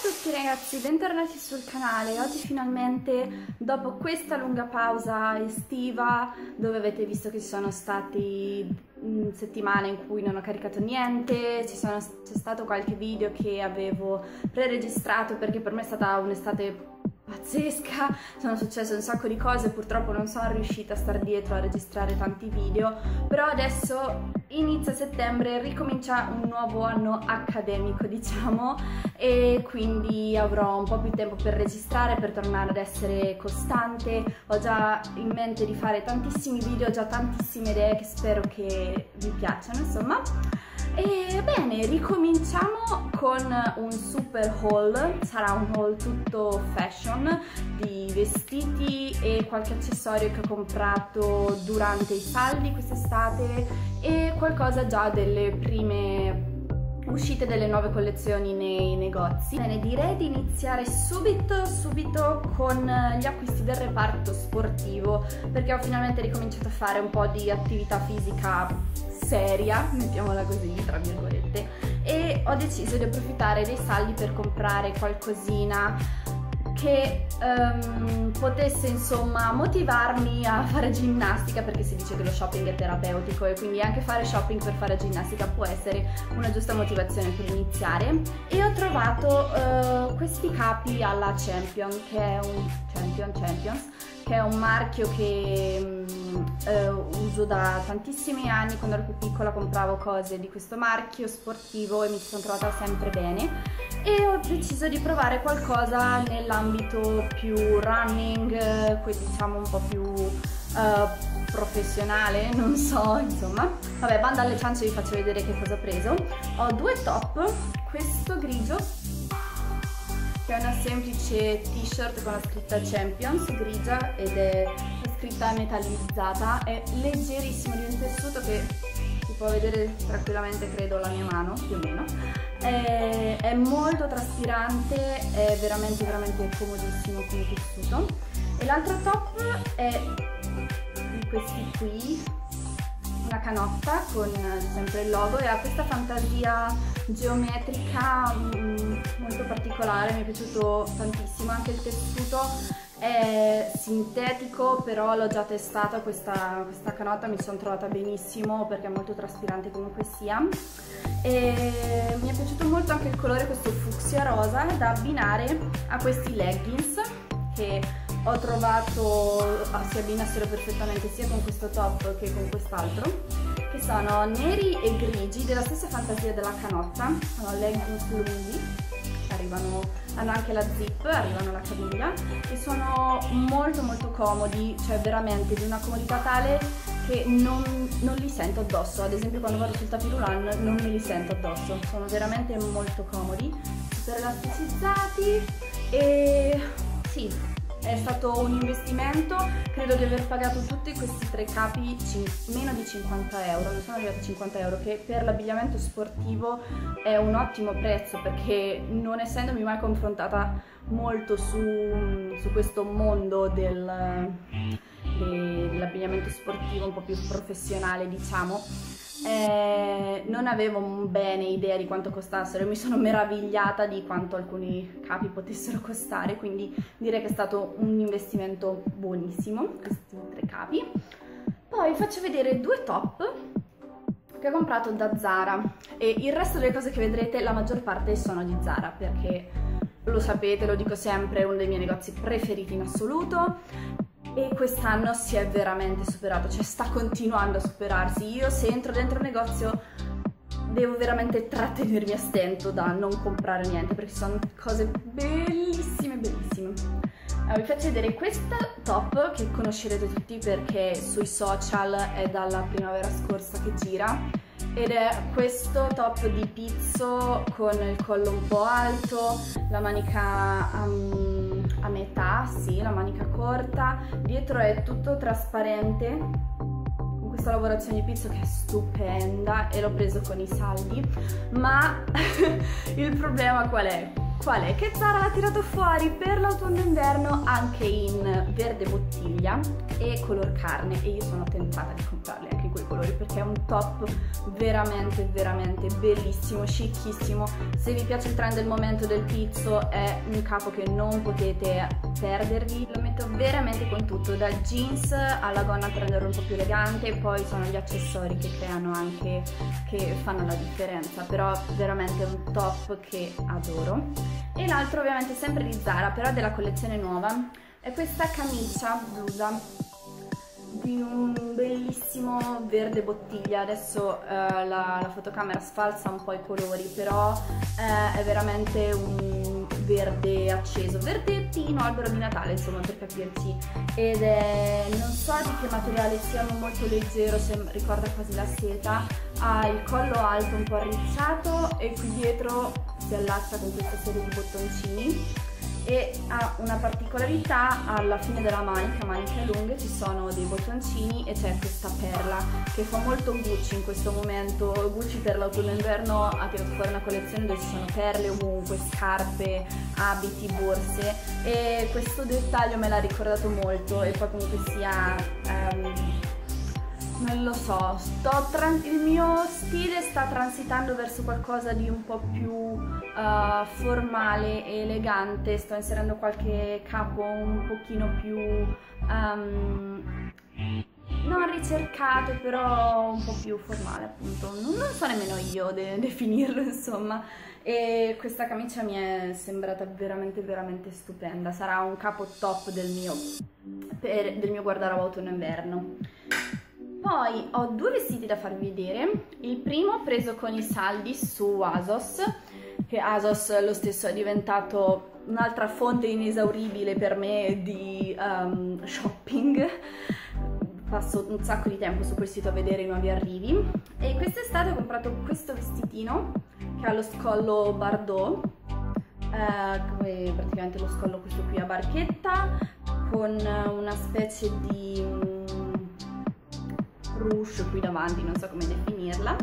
tutti ragazzi, bentornati sul canale. Oggi finalmente, dopo questa lunga pausa estiva, dove avete visto che ci sono stati mm, settimane in cui non ho caricato niente, c'è stato qualche video che avevo pre-registrato perché per me è stata un'estate pazzesca, sono successe un sacco di cose, purtroppo non sono riuscita a stare dietro a registrare tanti video, però adesso inizia settembre, ricomincia un nuovo anno accademico diciamo e quindi avrò un po' più tempo per registrare, per tornare ad essere costante, ho già in mente di fare tantissimi video, ho già tantissime idee che spero che vi piacciono insomma. E bene, ricominciamo con un super haul, sarà un haul tutto fashion di vestiti e qualche accessorio che ho comprato durante i saldi quest'estate e qualcosa già delle prime uscite delle nuove collezioni nei negozi. Bene, direi di iniziare subito, subito con gli acquisti del reparto sportivo perché ho finalmente ricominciato a fare un po' di attività fisica seria, mettiamola così, tra virgolette, e ho deciso di approfittare dei saldi per comprare qualcosina che um, potesse insomma motivarmi a fare ginnastica perché si dice che lo shopping è terapeutico e quindi anche fare shopping per fare ginnastica può essere una giusta motivazione per iniziare. E ho trovato uh, questi capi alla Champion che è un Champion Champions che è un marchio che um, uh, uso da tantissimi anni quando ero più piccola compravo cose di questo marchio sportivo e mi sono trovata sempre bene e ho deciso di provare qualcosa nell'ambito più running, quindi diciamo un po' più uh, professionale, non so, insomma. Vabbè, banda alle ciance vi faccio vedere che cosa ho preso. Ho due top, questo grigio, è una semplice t-shirt con la scritta Champions, grigia, ed è scritta metallizzata, è leggerissimo di un tessuto che si può vedere tranquillamente, credo, la mia mano, più o meno. È, è molto traspirante, è veramente veramente comodissimo come tessuto. E l'altro top è di questi qui, una canotta con sempre il logo e ha questa fantasia geometrica mm, molto particolare, mi è piaciuto tantissimo, anche il tessuto è sintetico però l'ho già testata questa, questa canotta, mi sono trovata benissimo perché è molto traspirante comunque sia. E mi è piaciuto molto anche il colore questo fucsia rosa da abbinare a questi leggings che ho trovato ah, si abbinassero perfettamente sia con questo top che con quest'altro che sono neri e grigi della stessa fantasia della canotta. Sono leggings lunghi arrivano, hanno anche la zip, arrivano alla caviglia e sono molto molto comodi, cioè veramente di una comodità tale che non, non li sento addosso, ad esempio quando vado sul tapirulan non me li sento addosso, sono veramente molto comodi, super elasticizzati e è stato un investimento, credo di aver pagato tutti questi tre capi meno di 50 euro, non sono arrivati a 50 euro, che per l'abbigliamento sportivo è un ottimo prezzo perché non essendomi mai confrontata molto su, su questo mondo del, dell'abbigliamento sportivo un po' più professionale diciamo, eh, non avevo bene idea di quanto costassero mi sono meravigliata di quanto alcuni capi potessero costare, quindi direi che è stato un investimento buonissimo, questi tre capi. Poi faccio vedere due top che ho comprato da Zara e il resto delle cose che vedrete la maggior parte sono di Zara perché lo sapete, lo dico sempre, è uno dei miei negozi preferiti in assoluto e quest'anno si è veramente superato, cioè sta continuando a superarsi. Io se entro dentro un negozio devo veramente trattenermi a stento da non comprare niente perché sono cose bellissime, bellissime. Allora, vi faccio vedere questa top che conoscerete tutti perché sui social è dalla primavera scorsa che gira ed è questo top di pizzo con il collo un po' alto, la manica um, a metà, sì, la manica corta, dietro è tutto trasparente con questa lavorazione di pizzo che è stupenda e l'ho preso con i saldi, ma il problema qual è? Qual è? Che Zara l'ha tirato fuori per l'autunno-inverno anche in verde bottiglia e color carne e io sono tentata di comprarle quei colori perché è un top veramente veramente bellissimo, chicchissimo. Se vi piace il trend del momento del pizzo è un capo che non potete perdervi. Lo metto veramente con tutto, da jeans alla gonna per renderlo un po' più elegante, poi sono gli accessori che creano anche, che fanno la differenza, però veramente un top che adoro. E l'altro ovviamente sempre di Zara, però della collezione nuova, è questa camicia blusa di un bellissimo verde bottiglia. Adesso eh, la, la, fotocamera sfalsa un po' i colori però eh, è veramente un verde acceso. Verde pino albero di Natale insomma per capirci. Ed è non so di che materiale sia molto leggero se ricorda quasi la seta. Ha il collo alto un po' arricciato e qui dietro si allaccia con questa serie di bottoncini e ha una particolarità alla fine della manica, maniche lunghe, ci sono dei bottoncini e c'è questa perla che fa molto Gucci in questo momento. Gucci per l'autunno-inverno ha tirato fuori una collezione dove ci sono perle ovunque, scarpe, abiti, borse e questo dettaglio me l'ha ricordato molto e poi comunque sia... Um, non lo so, il mio stile sta transitando verso qualcosa di un po' più uh, formale e elegante, sto inserendo qualche capo un pochino più... Um, non ricercato, però un po' più formale appunto, non, non so nemmeno io de definirlo insomma. E questa camicia mi è sembrata veramente veramente stupenda, sarà un capo top del mio, per, del mio guardaroba autunno-inverno. Poi ho due vestiti da farvi vedere, il primo preso con i saldi su ASOS, che ASOS lo stesso è diventato un'altra fonte inesauribile per me di um, shopping, passo un sacco di tempo su quel sito a vedere i nuovi arrivi. E quest'estate ho comprato questo vestitino che ha lo scollo Bardot, eh, praticamente lo scollo questo qui a barchetta, con una specie di ruche qui davanti, non so come definirla,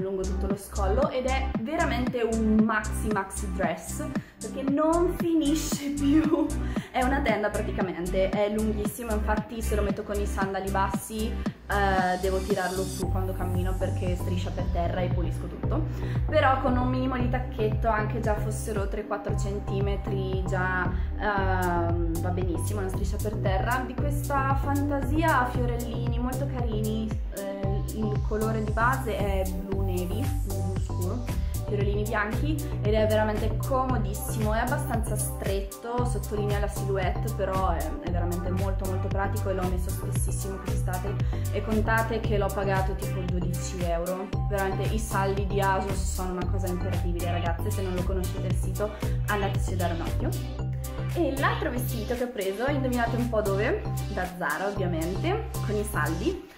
lungo tutto lo scollo ed è veramente un maxi maxi dress perché non finisce più, è una tenda praticamente, è lunghissimo, infatti se lo metto con i sandali bassi eh, devo tirarlo su quando cammino perché striscia per terra e pulisco tutto, però con un minimo di tacchetto anche già fossero 3-4 cm già eh, va benissimo, una striscia per terra, di questa fantasia a fiorellini molto carini, eh, il colore di base è blu navy, blu scuro fiorellini bianchi ed è veramente comodissimo, è abbastanza stretto, sottolinea la silhouette però è, è veramente molto molto pratico e l'ho messo spessissimo quest'estate e contate che l'ho pagato tipo 12 euro, veramente i saldi di Asos sono una cosa imperdibile ragazze, se non lo conoscete il sito andateci a dare un occhio. E l'altro vestito che ho preso, indovinate un po' dove? Da Zara ovviamente, con i saldi,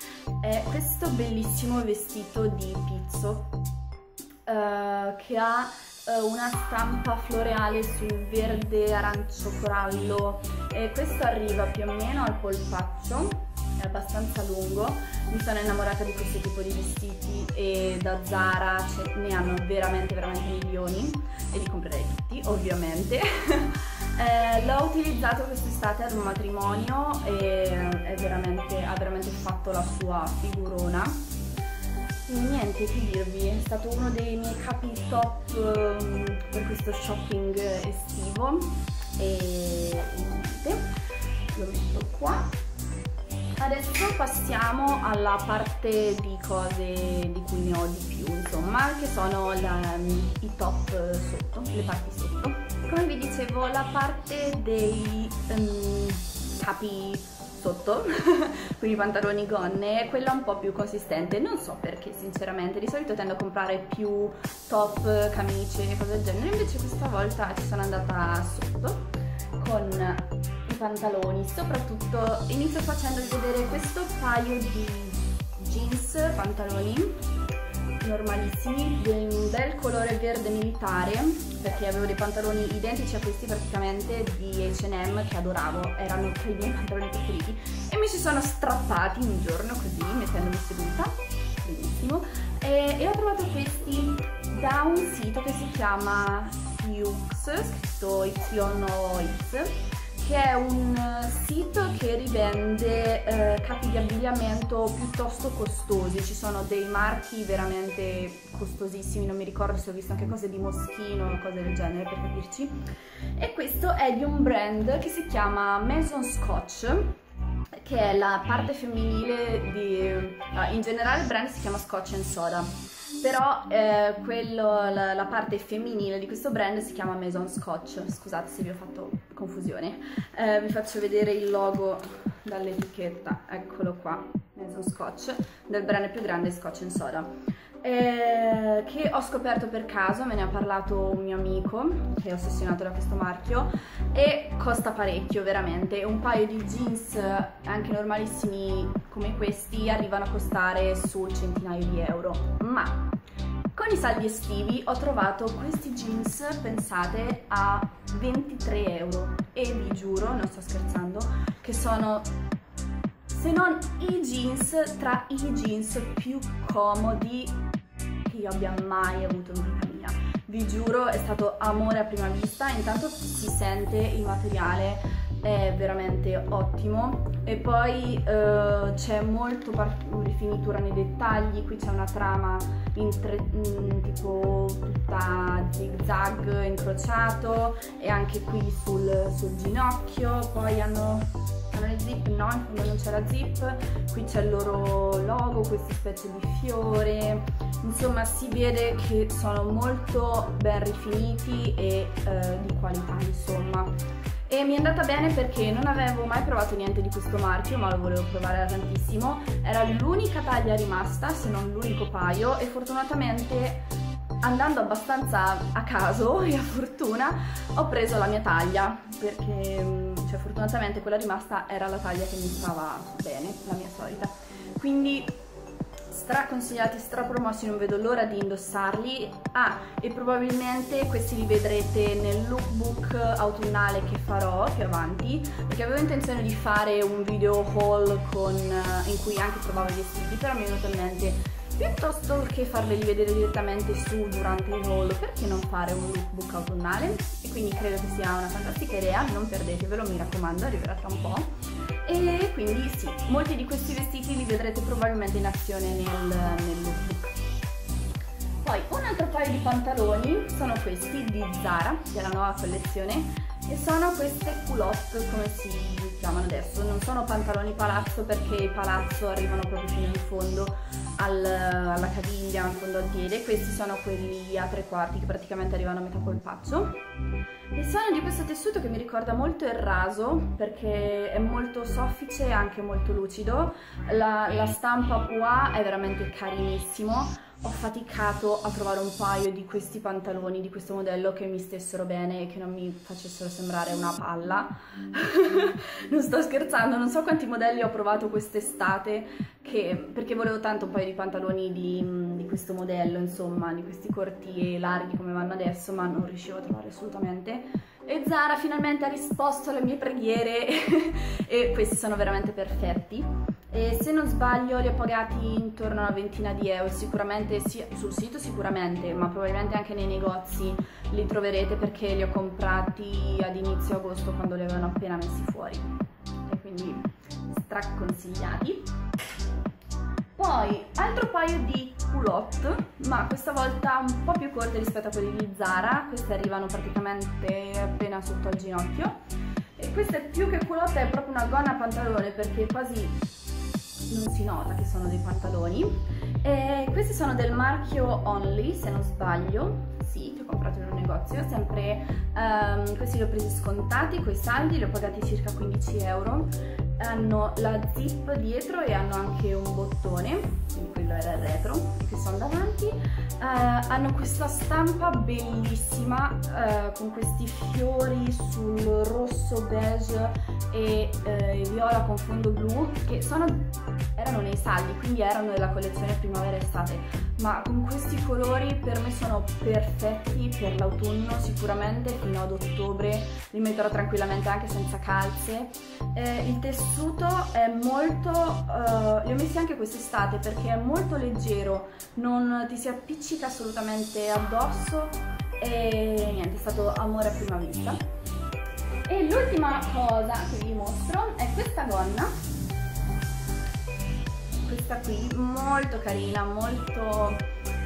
è questo bellissimo vestito di pizzo uh, che ha uh, una stampa floreale su verde arancio corallo. E questo arriva più o meno al polpaccio è abbastanza lungo. Mi sono innamorata di questo tipo di vestiti e da Zara ne hanno veramente veramente milioni e li comprerei tutti ovviamente eh, l'ho utilizzato quest'estate ad un matrimonio e veramente, ha veramente fatto la sua figurona e niente, che dirvi, è stato uno dei miei capi top um, per questo shopping estivo e niente, lo metto qua. Adesso passiamo alla parte di cose di cui ne ho di più, insomma, che sono la, i top sotto, le parti sotto. Come vi dicevo, la parte dei um, capi sotto, quindi pantaloni gonne, quella un po' più consistente, non so perché sinceramente, di solito tendo a comprare più top, camicie e cose del genere, invece questa volta ci sono andata sotto con i pantaloni, soprattutto inizio facendovi vedere questo paio di jeans, pantaloni normalissimi, di un bel colore verde militare, perché avevo dei pantaloni identici a questi praticamente di H&M che adoravo, erano tra i miei pantaloni preferiti e mi ci sono strappati un giorno così, mettendomi seduta, benissimo, e, e ho trovato questi da un sito che si chiama Yux, scritto Y X, che è un sito che rivende eh, capi di abbigliamento piuttosto costosi, ci sono dei marchi veramente costosissimi, non mi ricordo se ho visto anche cose di Moschino o cose del genere per capirci, e questo è di un brand che si chiama Maison Scotch, che è la parte femminile di... in generale il brand si chiama Scotch and Soda, però eh, quello, la, la, parte femminile di questo brand si chiama Maison Scotch, scusate se vi ho fatto confusione, eh, vi faccio vedere il logo dall'etichetta, eccolo qua, Maison Scotch, del brand più grande Scotch and Soda. Eh, che ho scoperto per caso, me ne ha parlato un mio amico che è ossessionato da questo marchio e costa parecchio veramente, un paio di jeans anche normalissimi come questi arrivano a costare sul centinaio di euro, ma con i saldi estivi ho trovato questi jeans, pensate, a 23 euro e vi giuro, non sto scherzando, che sono se non i jeans tra i jeans più comodi che io abbia mai avuto in vita mia. Vi giuro, è stato amore a prima vista, intanto si sente il materiale è veramente ottimo. E poi uh, c'è molto rifinitura nei dettagli qui c'è una trama tre, in, tipo tutta zig zag incrociato e anche qui sul, sul ginocchio. Poi hanno hanno le zip, no, in fondo non c'è la zip, qui c'è il loro logo, questa specie di fiore, insomma si vede che sono molto ben rifiniti e eh, di qualità insomma. E mi è andata bene perché non avevo mai provato niente di questo marchio, ma lo volevo provare da tantissimo. Era l'unica taglia rimasta, se non l'unico paio, e fortunatamente andando abbastanza a caso e a fortuna ho preso la mia taglia perché mm, cioè, fortunatamente quella rimasta era la taglia che mi stava bene, la mia solita. Quindi straconsigliati, strapromossi, non vedo l'ora di indossarli. Ah, e probabilmente questi li vedrete nel lookbook autunnale che farò più avanti, perché avevo intenzione di fare un video haul con, eh, in cui anche provavo i vestiti, però mi è venuto in mente piuttosto che farveli vedere direttamente su durante il haul perché non fare un lookbook autunnale e quindi credo che sia una fantastica idea non perdetevelo mi raccomando arriverà tra un po' e quindi sì molti di questi vestiti li vedrete probabilmente in azione nel, nel lookbook poi un altro paio di pantaloni sono questi di Zara della nuova collezione e sono queste culotte come si chiamano adesso. Non sono pantaloni palazzo perché i palazzo arrivano proprio fino in fondo al, alla caviglia, in fondo al piede. Questi sono quelli a tre quarti che praticamente arrivano a metà polpaccio e sono di questo tessuto che mi ricorda molto il raso perché è molto soffice e anche molto lucido. La, la stampa Pua è veramente carinissimo ho faticato a trovare un paio di questi pantaloni di questo modello che mi stessero bene e che non mi facessero sembrare una palla. Non sto scherzando non so quanti modelli ho provato quest'estate perché volevo tanto un paio di pantaloni di, di, questo modello insomma di questi corti e larghi come vanno adesso ma non riuscivo a trovare assolutamente e Zara finalmente ha risposto alle mie preghiere e questi sono veramente perfetti. E se non sbaglio li ho pagati intorno a una ventina di euro, sicuramente sul sito sicuramente, ma probabilmente anche nei negozi li troverete perché li ho comprati ad inizio agosto quando li avevano appena messi fuori. E quindi straconsigliati. Poi altro paio di culotte, ma questa volta un po' più corte rispetto a quelli di Zara, queste arrivano praticamente appena sotto al ginocchio. E questa è più che culotte, è proprio una gonna pantalone perché quasi non si nota che sono dei pantaloni. E questi sono del marchio Only se non sbaglio. Sì, che ho comprato in un negozio. Sempre um, questi li ho presi scontati con i saldi li ho pagati circa 15 euro. Hanno la zip dietro e hanno anche un bottone sono davanti uh, hanno questa stampa bellissima uh, con questi fiori sul rosso beige e uh, viola con fondo blu che sono, erano nei saldi quindi erano nella collezione primavera estate ma con questi colori per me sono perfetti per l'autunno sicuramente fino ad ottobre. Li metterò tranquillamente anche senza calze. Eh, il tessuto è molto uh, li ho messi anche quest'estate perché è molto leggero non ti si appiccica assolutamente addosso e niente è stato amore a prima vista. E l'ultima cosa che vi mostro è questa gonna, questa qui molto carina, molto,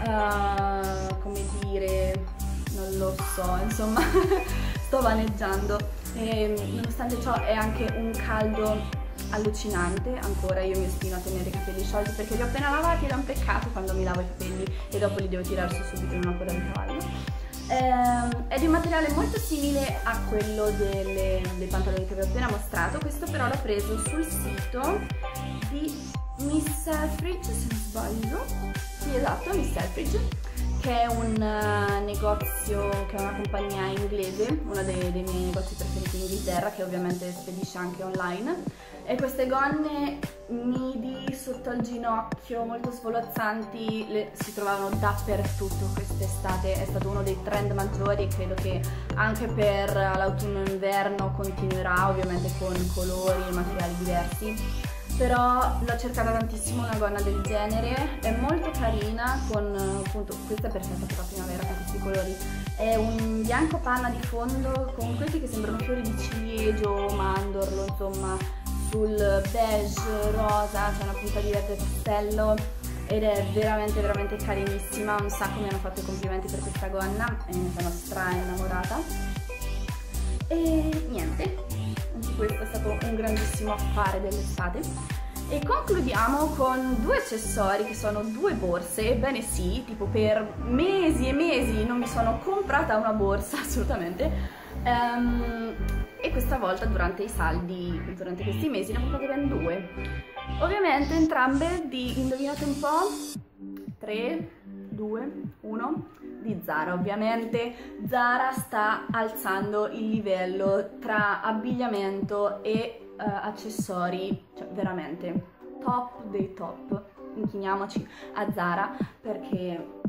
uh, come dire, non lo so, insomma, sto vaneggiando. E nonostante ciò è anche un caldo allucinante, ancora io mi ostino a tenere i capelli sciolti perché li ho appena lavati ed è un peccato quando mi lavo i capelli e dopo li devo tirare su subito in una coda di cavallo. Eh, è di un materiale molto simile a quello delle, dei pantaloni che vi ho appena mostrato, questo però l'ho preso sul sito di Miss Selfridge se non sbaglio, sì esatto, Miss Selfridge che è un uh, negozio, che è una compagnia inglese, uno dei, dei miei negozi preferiti in Inghilterra, che ovviamente spedisce anche online. E queste gonne midi sotto il ginocchio molto svolazzanti le, si trovavano dappertutto quest'estate. È stato uno dei trend maggiori e credo che anche per l'autunno l'inverno continuerà ovviamente con colori e materiali diversi però l'ho cercata tantissimo una gonna del genere. È molto carina con appunto questa è perfetta per la primavera con questi colori. È un bianco panna di fondo con questi che sembrano fiori di ciliegio mandorlo insomma sul beige rosa, c'è una punta di verde pastello ed è veramente veramente carinissima, un sacco mi hanno fatto i complimenti per questa gonna e ne sono stra innamorata. E niente, questo è stato un grandissimo affare dell'estate. E concludiamo con due accessori che sono due borse, ebbene sì, tipo per mesi e mesi non mi sono comprata una borsa assolutamente. Um, e questa volta durante i saldi, durante questi mesi, ne ho comprate ben due. Ovviamente entrambe di, indovinate un po', 3, 2, 1, di Zara. Ovviamente Zara sta alzando il livello tra abbigliamento e uh, accessori, cioè veramente top dei top. Inchiniamoci a Zara perché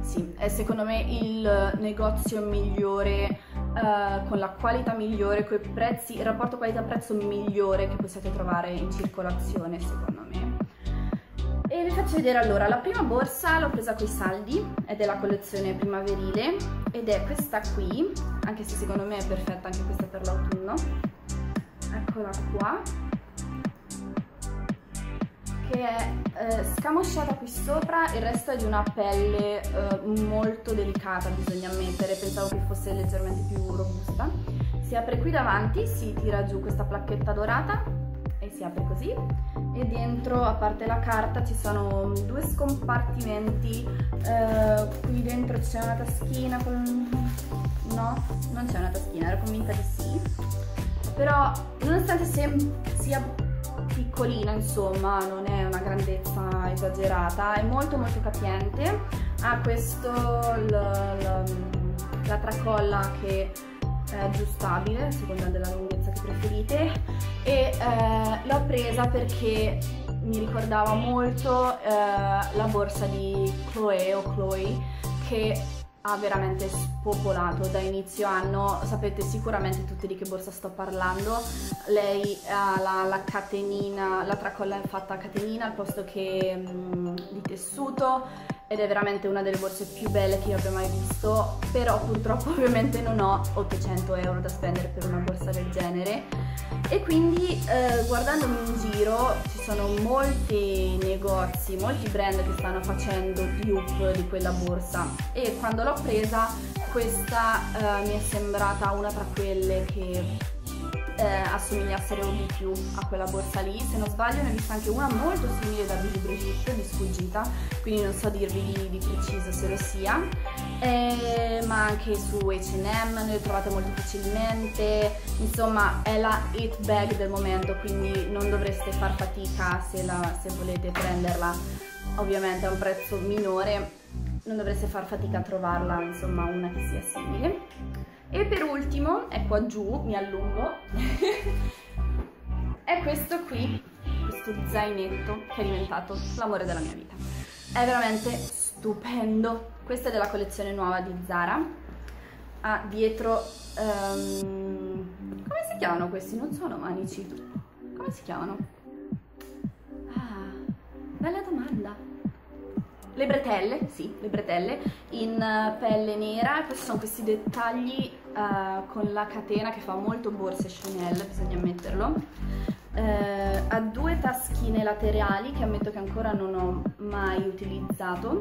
sì, è secondo me il negozio migliore uh, con la qualità migliore, con i prezzi, il rapporto qualità-prezzo migliore che possiate trovare in circolazione secondo me. E vi faccio vedere allora, la prima borsa l'ho presa con i saldi, è della collezione primaverile ed è questa qui, anche se secondo me è perfetta anche questa per l'autunno. Eccola qua che è eh, scamosciata qui sopra, il resto è di una pelle eh, molto delicata bisogna ammettere, pensavo che fosse leggermente più robusta. Si apre qui davanti, si tira giù questa placchetta dorata si apre così. E dentro a parte la carta ci sono due scompartimenti, eh, qui dentro c'è una taschina con... no, non c'è una taschina, ero convinta di sì, però nonostante sia piccolina insomma, non è una grandezza esagerata, è molto molto capiente, ha questo, la tracolla che è aggiustabile a seconda della lunghezza che preferite? E eh, l'ho presa perché mi ricordava molto eh, la borsa di Chloe o Chloe che ha veramente spopolato da inizio anno, sapete sicuramente tutti di che borsa sto parlando, lei ha la, la catenina, la tracolla fatta a catenina al posto che mh, mm, di tessuto ed è veramente una delle borse più belle che io abbia mai visto, però purtroppo ovviamente non ho 800 euro da spendere per una borsa del genere. E quindi eh, guardandomi in giro ci sono molti negozi, molti brand che stanno facendo dupe di quella borsa. E quando l'ho presa questa eh, mi è sembrata una tra quelle che eh, assomigliassero di più a quella borsa lì. Se non sbaglio ne ho vista anche una molto simile da Billy Brigitte, di sfuggita, quindi non so dirvi di, di preciso se lo sia. Eh, ma anche su H&M ne trovate molto facilmente, insomma è la hit bag del momento, quindi non dovreste far fatica se, la, se volete prenderla, ovviamente a un prezzo minore, non dovreste far fatica a trovarla, insomma una che sia simile. E per ultimo, è qua giù, mi allungo, è questo qui, questo zainetto che è diventato l'amore della mia vita. È veramente stupendo. Questo è della collezione nuova di Zara. Ha dietro... Um, come si chiamano questi? Non sono manici. Come si chiamano? Ah, bella domanda. Le bretelle, sì, le bretelle in eh, pelle nera, questi sono questi dettagli uh, con la catena che fa molto borse Chanel, bisogna metterlo. Uh, ha due taschine laterali che ammetto che ancora non ho mai utilizzato.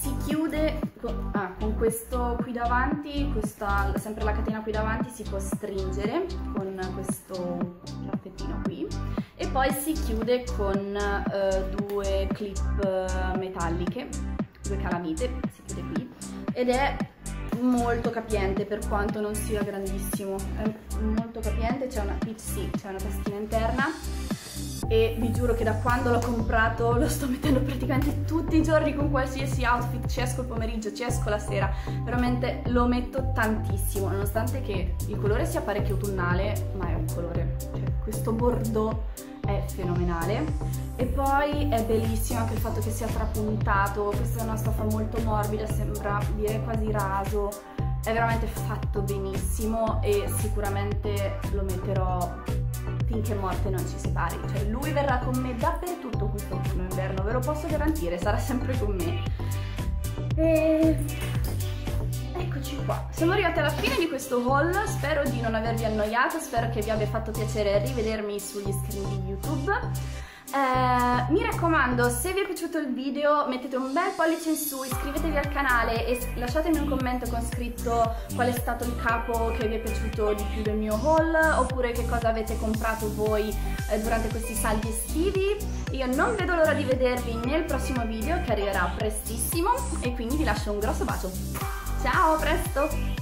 Si chiude con, ah, con questo qui davanti, questa, sempre la catena qui davanti si può stringere con questo chiaffettino qui e poi si chiude con uh, due clip metalliche, due calamite, si chiude qui ed è molto capiente per quanto non sia grandissimo, è molto capiente, c'è una, sì, c'è una taschina interna e vi giuro che da quando l'ho comprato lo sto mettendo praticamente tutti i giorni con qualsiasi outfit, ci esco il pomeriggio, ci esco la sera, veramente lo metto tantissimo, nonostante che il colore sia parecchio autunnale, ma è un colore, cioè questo bordeaux è fenomenale. E poi è bellissimo anche il fatto che sia trapuntato, questa è una stoffa molto morbida, sembra dire quasi raso, è veramente fatto benissimo e sicuramente lo metterò finché morte non ci separi, cioè lui verrà con me dappertutto questo autunno inverno, ve lo posso garantire, sarà sempre con me. E eccoci qua, siamo arrivati alla fine di questo haul, spero di non avervi annoiato, spero che vi abbia fatto piacere rivedermi sugli screen di YouTube. Eh, mi raccomando, se vi è piaciuto il video mettete un bel pollice in su, iscrivetevi al canale e lasciatemi un commento con scritto qual è stato il capo che vi è piaciuto di più del mio haul oppure che cosa avete comprato voi eh, durante questi saldi estivi. Io non vedo l'ora di vedervi nel prossimo video che arriverà prestissimo e quindi vi lascio un grosso bacio. Ciao, a presto!